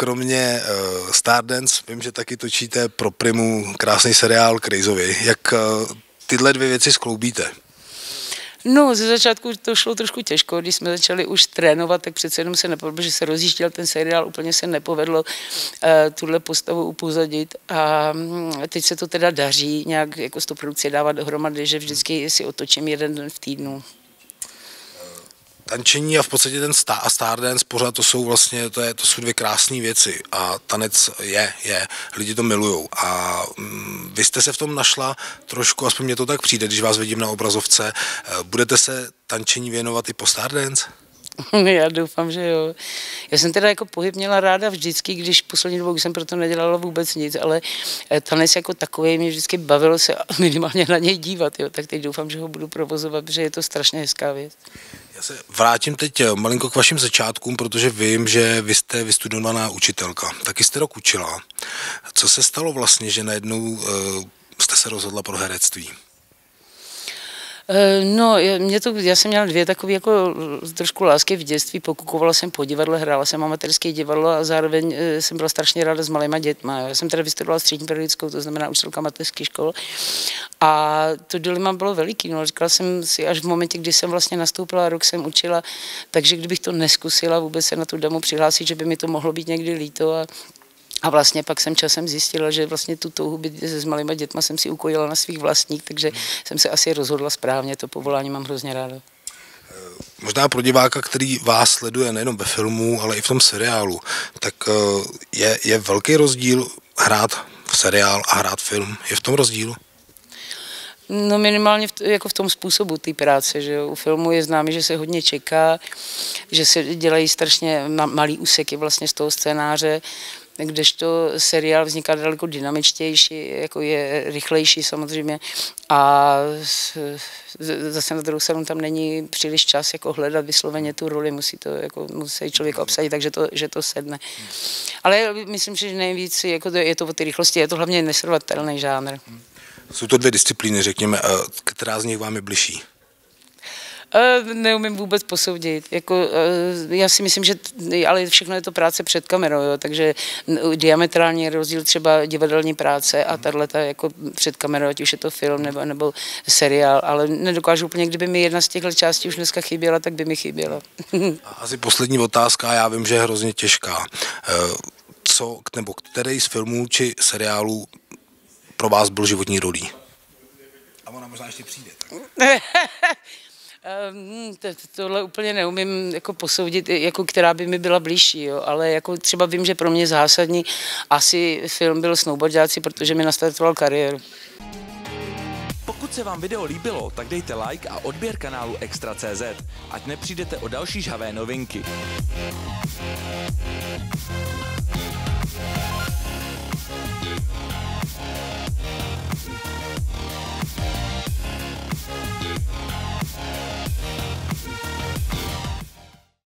kromě uh, Stardance, vím, že taky točíte pro Primu krásný seriál Crazovi. Jak uh, tyhle dvě věci skloubíte? No, ze začátku to šlo trošku těžko, když jsme začali už trénovat, tak přece jenom se nepovedlo, že se rozjížděl ten seriál, úplně se nepovedlo uh, tuhle postavu upozadit a um, teď se to teda daří nějak jako s tou produkcí dávat dohromady, že vždycky si otočím jeden den v týdnu tančení a v podstatě ten star a Stardance pořád to jsou vlastně, to, je, to jsou dvě krásné věci a tanec je, je, lidi to milujou. A mm, vy jste se v tom našla trošku, aspoň mě to tak přijde, když vás vidím na obrazovce, eh, budete se tančení věnovat i po Stardance? Já doufám, že jo. Já jsem teda jako pohyb měla ráda vždycky, když poslední dobou jsem proto nedělala vůbec nic, ale eh, tanec jako takový mě vždycky bavilo se minimálně na něj dívat, jo. tak teď doufám, že ho budu provozovat, protože je to strašně hezká věc. Já se vrátím teď eh, malinko k vašim začátkům, protože vím, že vy jste vystudovaná učitelka. Taky jste rok učila. Co se stalo vlastně, že najednou uh, jste se rozhodla pro herectví? Eh, no, mě to, já jsem měla dvě takové jako trošku lásky v dětství, pokukovala jsem po divadle, hrála jsem amatérské divadlo a zároveň jsem byla strašně ráda s malýma dětma. Já jsem teda vystudovala střední pedagogickou, to znamená učitelka mateřské školy a to dilema bylo veliký. No. Říkala jsem si až v momentě, kdy jsem vlastně nastoupila, rok jsem učila, takže kdybych to neskusila vůbec se na tu damu přihlásit, že by mi to mohlo být někdy líto a a vlastně pak jsem časem zjistila, že vlastně tu touhu být s malýma dětma jsem si ukojila na svých vlastních, takže jsem se asi rozhodla správně, to povolání mám hrozně ráda. Eh, možná pro diváka, který vás sleduje nejenom ve filmu, ale i v tom seriálu, tak eh, je, je velký rozdíl hrát v seriál a hrát film. Je v tom rozdíl? No minimálně v, jako v tom způsobu té práce, že jo. U filmu je známé, že se hodně čeká, že se dělají strašně malý úseky vlastně z toho scénáře, kdežto seriál vzniká daleko dynamičtější, jako je rychlejší samozřejmě a zase na druhou stranu tam není příliš čas jako hledat vysloveně tu roli, musí to jako, musí člověk obsadit, takže to, že to sedne. Ale myslím, že nejvíc jako je to o té rychlosti, je to hlavně nesrovnatelný žánr. Jsou to dvě disciplíny, řekněme, která z nich vám je bližší? Neumím vůbec posoudit. Jako, já si myslím, že ale všechno je to práce před kamerou, jo, takže diametrální rozdíl třeba divadelní práce a tahle jako před kamerou, ať už je to film nebo, nebo seriál, ale nedokážu úplně, kdyby mi jedna z těchto částí už dneska chyběla, tak by mi chyběla. Asi poslední otázka, já vím, že je hrozně těžká. Eh, co, nebo který z filmů či seriálů pro vás byl životní rolí? A ona možná ještě přijde. Tak. Um, tohle úplně neumím jako posoudit, jako která by mi byla blížší, jo. ale jako třeba vím, že pro mě zásadní asi film byl Snowboardáci, protože mi nastartoval kariéru. Pokud se vám video líbilo, tak dejte like a odběr kanálu Extra.cz, ať nepřijdete o další žhavé novinky.